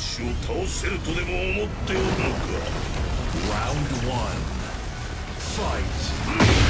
ッを倒せるとでも思っておるのか Round Fight!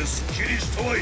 ですっきりしたわい